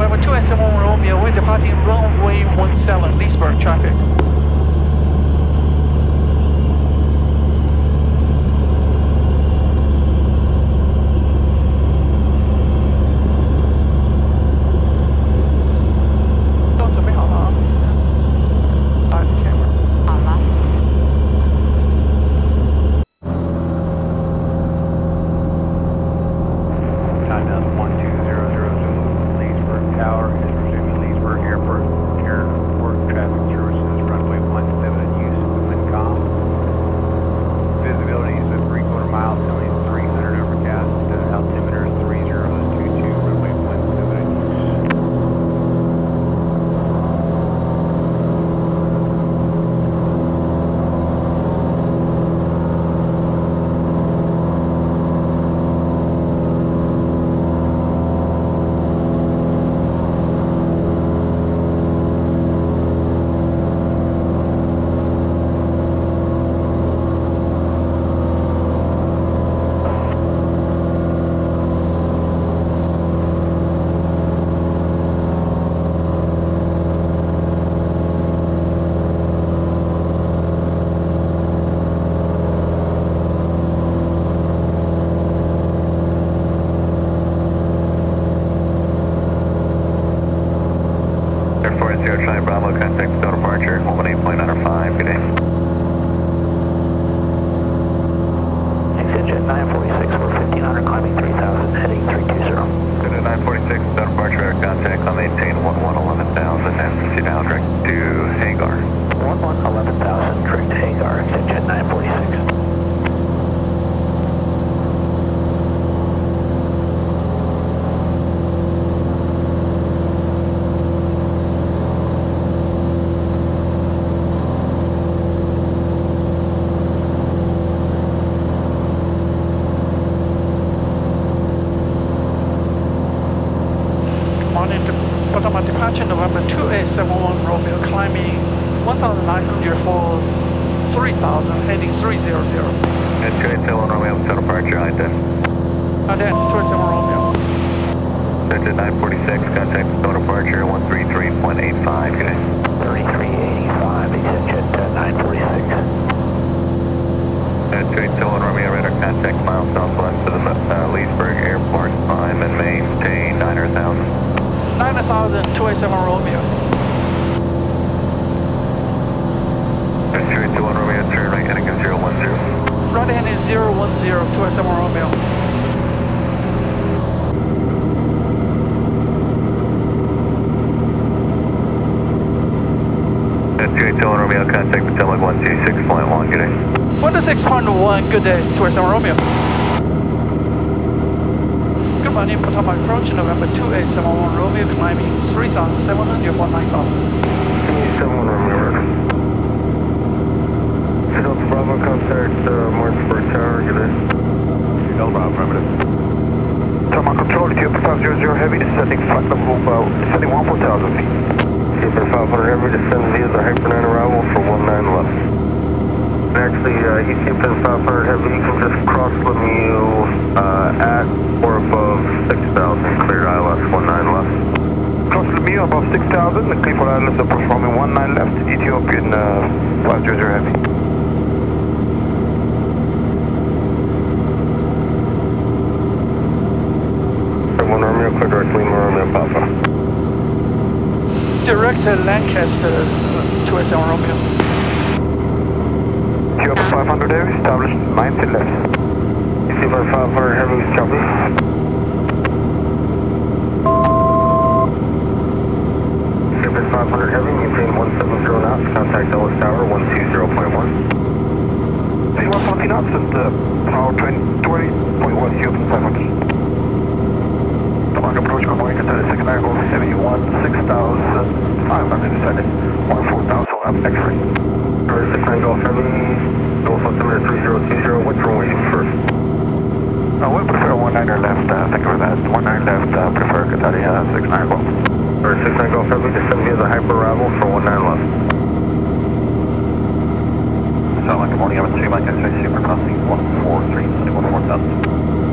November 2 and 7 Romeo, we're departing runway 17, Leesburg traffic. 我看看。71 Romeo climbing 1,900 for 3,000, heading 300. That's great, 7 Romeo, total departure, right there. And then, 27 Romeo. That's at 946, contact total departure, 133.85, okay? 33.85, exit at 946. That's great, 7 Romeo, radar contact, mile southwest of the uh, Leesburg Airport, climb and maintain 9,000. 9,000, 287 Romeo. Hand is 010, 287 Romeo. And 281 Romeo, contact Potomac 126.1, good day. 126.1, good day, 287 Romeo. Good morning, Potomac approach, November 2871 Romeo, climbing 3700 for 9000. 281 Romeo. Delta Bravo, contact uh, Martinsburg Tower, good day. Delta Bravo, primitive. Potomac Control, Ethiopia 500 Heavy, descending flight level about, descending 14,000 feet. Ethiopia 500 Heavy, descend via the Hyper 9 arrival for 19 left. Actually, uh, Ethiopian 500 Heavy, you can just cross Lemieux uh, at or above 6,000, clear ILS 19 left. Cross Lemieux above 6,000, clear for ILS performing 19 left, Ethiopian uh, 500 Heavy. One Romeo, clear direct Lima Romeo Papa. Direct to Lancaster, uh, 287 Romeo. Ethiopia 500 Heavy, established 90 left. Ethiopia 500 Heavy, copy. Ethiopia 500 Heavy, maintain 170 knots, contact Dulles Tower 120.1. 140 knots and uh, power 20.1 Ethiopia 500. Potomac approach, good morning, contact second go 71, 6,500, descending 14,000, up X-ray. Alright, 6 Golf Heavy, Golf altimeter 3020, what's runway first? Uh, we prefer 19er left, uh, thank you for that. 19 left, uh, prefer Qatari, uh, 69 Golf. Alright, 6 Golf Heavy, descend via the Hyper Arrival for 19 left. So, good morning, I'm at 3 Mike X-ray Super crossing 143, sending 14000.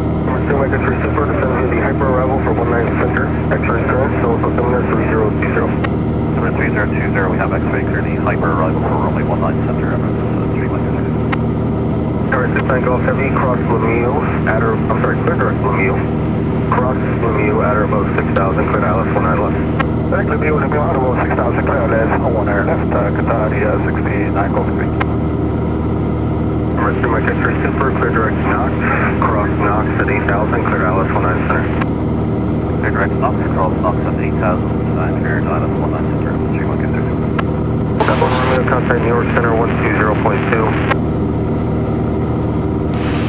Number 2 Mike X-ray Super, descend via the hyper arrival for 19 center. X-ray current, so altimeter 3020. Number 3020, we have X-ray clear the hyper arrival for runway 19 center, and this is 3 Mike X-ray. Alright, six nine Golf Heavy, cross Lemieux, at or, I'm sorry, clear direct Lemieux. Cross Lemieux, at or above 6,000, clear ILS 19 left. Direct Lemieux, Lemieux, out about 6,000, clear ILS, 1 air left, uh, Qatari, uh, 69 Golf 3. Number 3 Mike X-ray Super, clear direct Knox, cross Knox at 8,000, clear ILS 19 center. Clear direct Knox, cross Knox at 8000, and clear ILS 19 center, 3 Mike X-ray. Double Romeo, contact New York Center 120.2.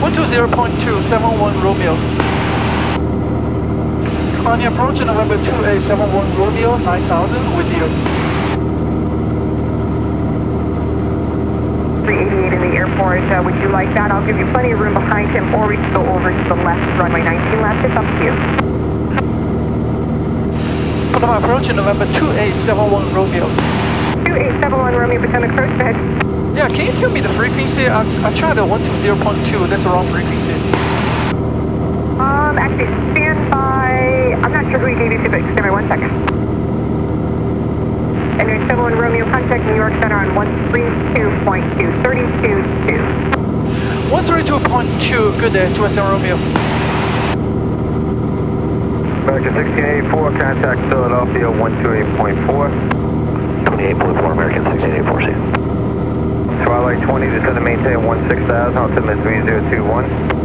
120.2, 71 Romeo. On your approach November 28, 71 Romeo, 9000 with you. 388 in the airport. Uh, would you like that? I'll give you plenty of room behind him, or we can go over to the left, runway 19 left. It's up to you. On my approach November 28, 71 Romeo. 2871 Romeo, become approach ahead. Yeah, can you tell me the frequency? I, I tried the 120.2, that's the wrong frequency. Um, actually, stand by. I'm not sure who he gave you to, but stand by one second. And there's 71 Romeo, contact New York Center on 132.2, 32.2. 132.2, good day, 2SM Romeo. American 1684, contact Philadelphia 128.4. 28.4 American 1684, see. Twilight 20, descend to maintain 16,000, altimeter 3021.